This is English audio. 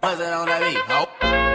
Buzz it on that beat, ho.